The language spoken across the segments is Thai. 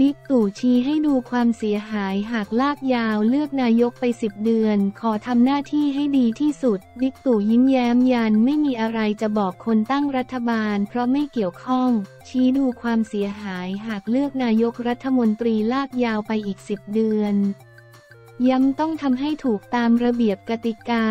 บิ๊กตู่ชี้ให้ดูความเสียหายหากลากยาวเลือกนายกไปสิบเดือน ขอทำหน้าที่ให้ดีที่สุด บิ๊กตู่ยิ้มแย้มยันไม่มีอะไรจะบอกคนตั้งรัฐบาล เพราะไม่เกี่ยวข้อง ชี้ดูความเสียหายหากเลือกนายกรัฐมนตรีลากยาวไปอีกสิบเดือน ย้ำต้องทำให้ถูกตามระเบียบกติกา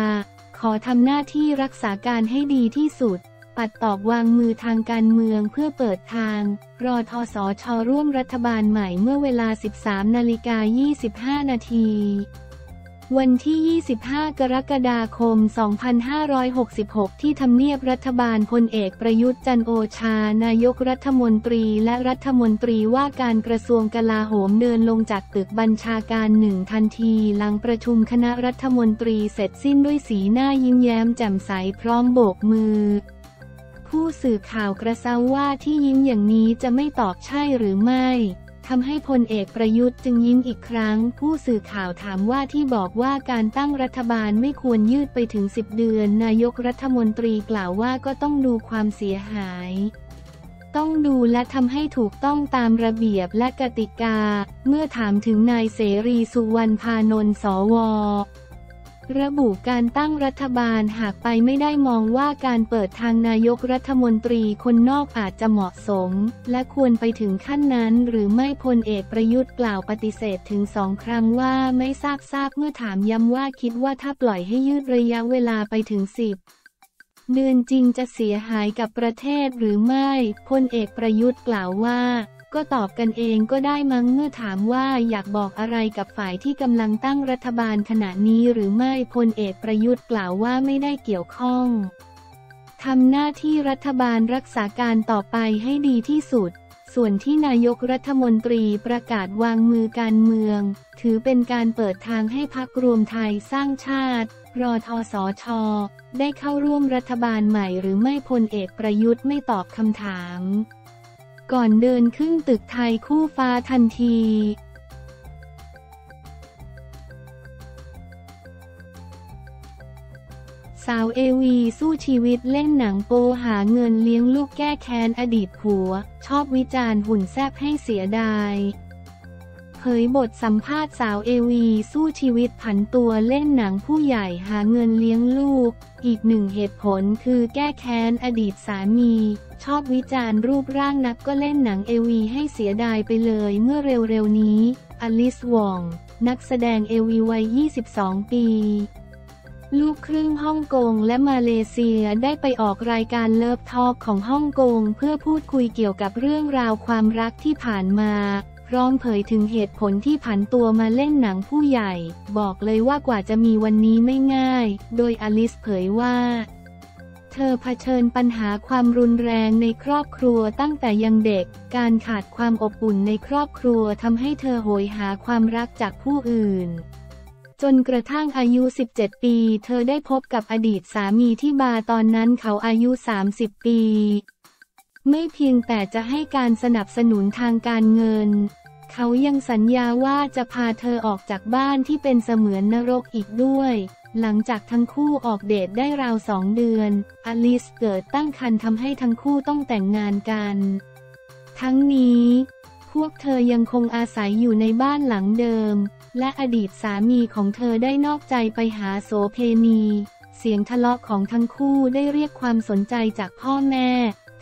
ขอทำหน้าที่รักษาการให้ดีที่สุด ปัดตอบวางมือทางการเมืองเพื่อเปิดทาง รอทอสอชอร่วมรัฐบาลใหม่เมื่อเวลา 13 นาฬิกา 25 นาที วันที่ 25 กรกฎาคม 2566 ที่ทำเนียบรัฐบาลพลเอกประยุทธ์จันโอชา นายกรัฐมนตรีและรัฐมนตรีว่าการกระทรวงกลาโหมเดินลงจากตึกบัญชาการหนึ่งทันที หลังประชุมคณะรัฐมนตรีเสร็จสิ้นด้วยสีหน้ายิ้มแย้มแจ่มใสพร้อมโบกมือ ผู้สื่อข่าวกระซาว่าที่ยิ้มอย่างนี้จะไม่ตอบใช่หรือไม่ ทำให้พลเอกประยุทธ์จึงยิ้มอีกครั้ง ผู้สื่อข่าวถามว่าที่บอกว่าการตั้งรัฐบาลไม่ควรยืดไปถึง 10 เดือน นายกรัฐมนตรีกล่าวว่าก็ต้องดูความเสียหาย ต้องดูและทำให้ถูกต้องตามระเบียบและกติกา เมื่อถามถึงนายเสรีสุวรรณพานนท์สว ระบุการตั้งรัฐบาลหากไปไม่ได้มองว่าการเปิดทางนายกรัฐมนตรีคนนอกอาจจะเหมาะสม และควรไปถึงขั้นนั้นหรือไม่พลเอกประยุทธ์กล่าวปฏิเสธถึงสองครั้งว่าไม่ทราบทราบเมื่อถามย้ำว่าคิดว่าถ้าปล่อยให้ยืดระยะเวลาไปถึงสิบเดือนจริงจะเสียหายกับประเทศหรือไม่พลเอกประยุทธ์กล่าวว่า ก็ตอบกันเองก็ได้มั้งเมื่อถามว่าอยากบอกอะไรกับฝ่ายที่กำลังตั้งรัฐบาลขณะนี้หรือไม่พลเอกประยุทธ์กล่าวว่าไม่ได้เกี่ยวข้องทำหน้าที่รัฐบาลรักษาการต่อไปให้ดีที่สุด ส่วนที่นายกรัฐมนตรีประกาศวางมือการเมือง ถือเป็นการเปิดทางให้พักรวมไทยสร้างชาติ รอทอสอชอได้เข้าร่วมรัฐบาลใหม่หรือไม่พลเอกประยุทธ์ไม่ตอบคำถาม ก่อนเดินขึ้นตึกไทยคู่ฟ้าทันทีสาวเอวีสู้ชีวิตเล่นหนังโปหาเงินเลี้ยงลูกแก้แค้นอดีตผัว ชอบวิจารณ์หุ่นแซบให้เสียดาย ผยบทสัมภาษณ์สาวเอวีสู้ชีวิตผันตัวเล่นหนังผู้ใหญ่หาเงินเลี้ยงลูก อีกหนึ่งเหตุผลคือแก้แค้นอดีตสามี ชอบวิจารณ์รูปร่างนักก็เล่นหนังเอวีให้เสียดายไปเลยเมื่อเร็วๆนี้ อลิสวอง นักแสดง AV วัย 22 ปีลูกครึ่งฮ่องกงและมาเลเซียได้ไปออกรายการเลิฟทอ l k ของฮ่องกงเพื่อพูดคุยเกี่ยวกับเรื่องราวความรักที่ผ่านมา พร้อมเผยถึงเหตุผลที่ผันตัวมาเล่นหนังผู้ใหญ่ บอกเลยว่ากว่าจะมีวันนี้ไม่ง่าย โดยอลิสเผยว่า เธอเผชิญปัญหาความรุนแรงในครอบครัวตั้งแต่ยังเด็ก การขาดความอบอุ่นในครอบครัวทำให้เธอโหยหาความรักจากผู้อื่นจนกระทั่งอายุ 17 ปี เธอได้พบกับอดีตสามีที่บาร์ตอนนั้นเขาอายุ 30 ปี ไม่เพียงแต่จะให้การสนับสนุนทางการเงิน เขายังสัญญาว่าจะพาเธอออกจากบ้านที่เป็นเสมือนนรกอีกด้วย หลังจากทั้งคู่ออกเดทได้ราวสองเดือน อลิสเกิดตั้งครรภ์ทำให้ทั้งคู่ต้องแต่งงานกัน ทั้งนี้ พวกเธอยังคงอาศัยอยู่ในบ้านหลังเดิม และอดีตสามีของเธอได้นอกใจไปหาโสเภณี เสียงทะเลาะของทั้งคู่ได้เรียกความสนใจจากพ่อแม่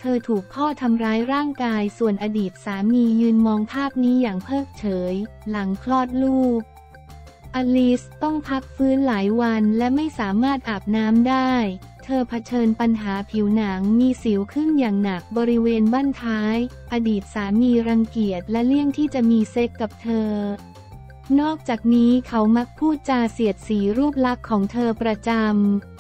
เธอถูกพ่อทำร้ายร่างกายส่วนอดีตสามียืนมองภาพนี้อย่างเพิกเฉย หลังคลอดลูก อลิสต้องพักฟื้นหลายวันและไม่สามารถอาบน้ำได้ เธอเผชิญปัญหาผิวหนังมีสิวขึ้นอย่างหนักบริเวณบั้นท้าย อดีตสามีรังเกียจและเลี่ยงที่จะมีเซ็กกับเธอนอกจากนี้เขามักพูดจาเสียดสีรูปลักษณ์ของเธอประจำ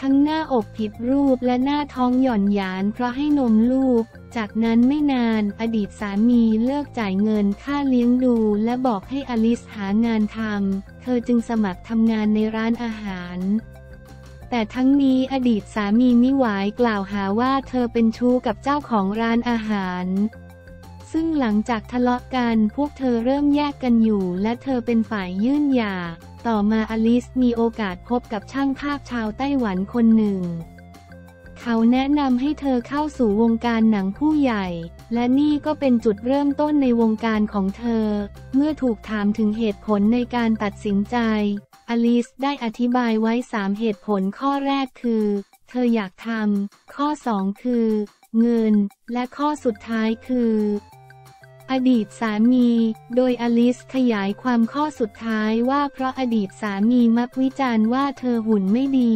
ทั้งหน้าอกผิดรูปและหน้าท้องหย่อนหยานเพราะให้นมลูก จากนั้นไม่นานอดีตสามีเลิกจ่ายเงินค่าเลี้ยงดู และบอกให้อลิสหางานทำ เธอจึงสมัครทำงานในร้านอาหาร แต่ทั้งนี้อดีตสามีมิหวายกล่าวหาว่าเธอเป็นชู้กับเจ้าของร้านอาหารซึ่งหลังจากทะเลาะกันพวกเธอเริ่มแยกกันอยู่และเธอเป็นฝ่ายยื่นหย่า ต่อมาอลิสมีโอกาสพบกับช่างภาพชาวไต้หวันคนหนึ่ง เขาแนะนำให้เธอเข้าสู่วงการหนังผู้ใหญ่ และนี่ก็เป็นจุดเริ่มต้นในวงการของเธอ เมื่อถูกถามถึงเหตุผลในการตัดสินใจ อลิสได้อธิบายไว้สามเหตุผลข้อแรกคือ เธออยากทำข้อสองคือ เงิน และข้อสุดท้ายคือ อดีตสามี โดยอลิสขยายความข้อสุดท้ายว่าเพราะอดีตสามีมักวิจารณ์ว่าเธอหุ่นไม่ดี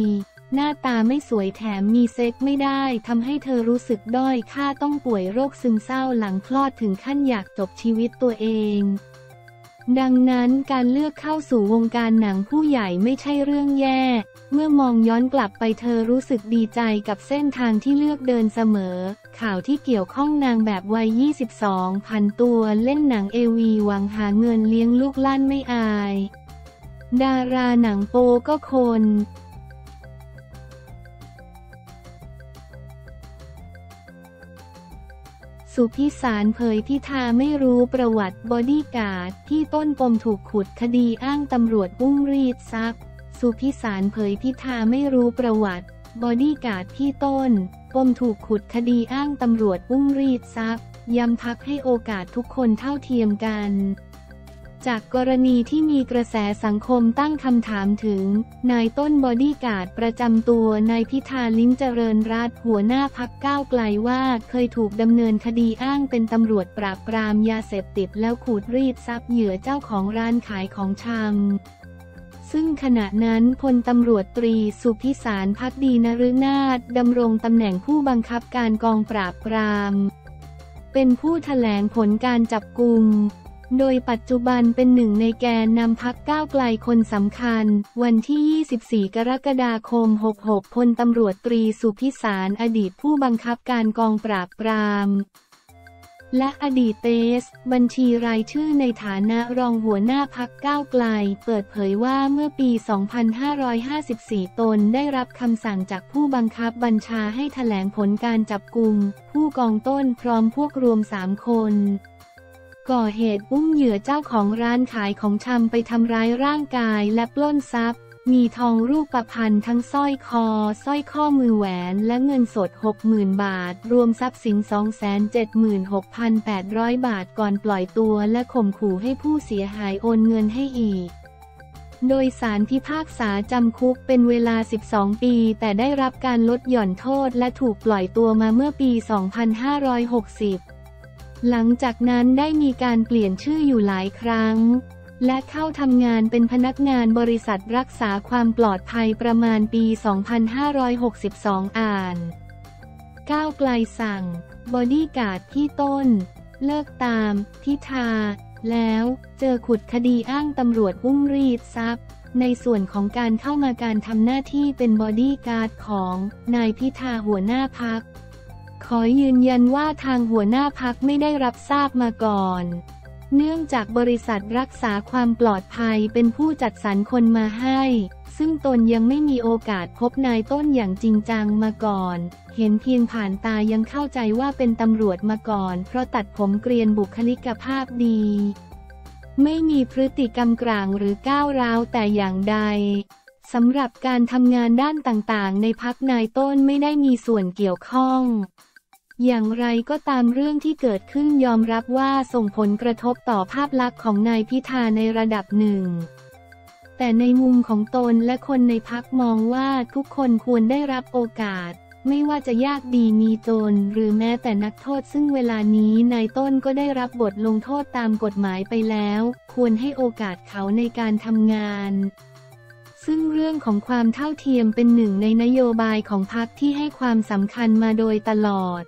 หน้าตาไม่สวยแถมมีเซ็กไม่ได้ทำให้เธอรู้สึกด้อยค่าต้องป่วยโรคซึมเศร้าหลังคลอดถึงขั้นอยากจบชีวิตตัวเอง ดังนั้นการเลือกเข้าสู่วงการหนังผู้ใหญ่ไม่ใช่เรื่องแย่ เมื่อมองย้อนกลับไปเธอรู้สึกดีใจกับเส้นทางที่เลือกเดินเสมอ ข่าวที่เกี่ยวข้องนางแบบวัย 22 พันตัวเล่นหนังเอวีหวังหาเงินเลี้ยงลูกล้านไม่อาย ดาราหนังโปก็คน สุพิศาลเผยพิธาไม่รู้ประวัติบอดี้การ์ดที่ต้นปมถูกขุดคดีอ้างตำรวจอุ้มรีดทรัพย์ สุพิศาลเผยพิธาไม่รู้ประวัติ บอดี้การ์ดที่ต้น ปมถูกขุดคดีอ้างตำรวจอุ้มรีดทรัพย์ย้ำพรรคให้โอกาสทุกคนเท่าเทียมกัน จากกรณีที่มีกระแสสังคมตั้งคำถามถึง นายต้นบอดี้การ์ดประจำตัวนายพิธาลิ้มเจริญรัตน์หัวหน้าพรรคก้าวไกลว่าเคยถูกดำเนินคดีอ้างเป็นตำรวจปราบปรามยาเสพติดแล้วขูดรีดทรัพย์เหยื่อเจ้าของร้านขายของชำซึ่งขณะนั้นพลตำรวจตรีสุพิสารพักดีนฤนาถดำรงตำแหน่งผู้บังคับการกองปราบปราม เป็นผู้แถลงผลการจับกลุ่ม โดยปัจจุบันเป็นหนึ่งในแกนนำพักก้าวไกลคนสำคัญ วันที่ 24 กรกฎาคม 66 พลตำรวจตรีสุพิสารอดีตผู้บังคับการกองปราบปรามและอดีตเตส บัญชีรายชื่อในฐานะรองหัวหน้าพักก้าวไกล เปิดเผยว่าเมื่อปี 2554 ตนได้รับคำสั่งจากผู้บังคับบัญชาให้แถลงผลการจับกลุ่มผู้กองต้นพร้อมพวกรวมสามคน ก่อเหตุอุ้มเหยื่อเจ้าของร้านขายของชำไปทำร้ายร่างกายและปล้นทรัพย์ มีทองรูปประพันธ์ทั้งสร้อยคอ สร้อยข้อมือแหวนและเงินสด 60,000 บาท รวมทรัพย์สิน 276,800 บาทก่อนปล่อยตัวและข่มขู่ให้ผู้เสียหายโอนเงินให้อีกโดยสารพิพากษาจำคุกเป็นเวลา 12 ปี แต่ได้รับการลดหย่อนโทษและถูกปล่อยตัวมาเมื่อปี 2560 หลังจากนั้นได้มีการเปลี่ยนชื่ออยู่หลายครั้ง และเข้าทำงานเป็นพนักงานบริษัทรักษาความปลอดภัยประมาณปี 2562 อ่าน ก้าวไกลสั่ง บอดี้การ์ดที่ต้น เลิกตามพิธาแล้วเจอขุดคดีอ้างตำรวจอุ้มรีดทรัพย์ ในส่วนของการเข้ามาการทำหน้าที่เป็นบอดี้การ์ดของ นายพิธาหัวหน้าพรรค ขอยืนยันว่าทางหัวหน้าพรรคไม่ได้รับทราบมาก่อน เนื่องจากบริษัทรักษาความปลอดภัยเป็นผู้จัดสรรคนมาให้ ซึ่งตนยังไม่มีโอกาสพบนายต้นอย่างจริงจังมาก่อน เห็นเพียงผ่านตายังเข้าใจว่าเป็นตำรวจมาก่อน เพราะตัดผมเกรียนบุคลิกภาพดี ไม่มีพฤติกรรมกลางหรือก้าวร้าวแต่อย่างใด สำหรับการทำงานด้านต่างๆ ในพักนายต้นไม่ได้มีส่วนเกี่ยวข้อง อย่างไรก็ตามเรื่องที่เกิดขึ้นยอมรับว่าส่งผลกระทบต่อภาพลักษณ์ของนายพิธาในระดับหนึ่ง แต่ในมุมของตนและคนในพักมองว่าทุกคนควรได้รับโอกาส ไม่ว่าจะยากดีมีจนหรือแม้แต่นักโทษซึ่งเวลานี้นายต้นก็ได้รับบทลงโทษตามกฎหมายไปแล้ว ควรให้โอกาสเขาในการทำงาน ซึ่งเรื่องของความเท่าเทียมเป็นหนึ่งในนโยบายของพรรคที่ให้ความสำคัญมาโดยตลอด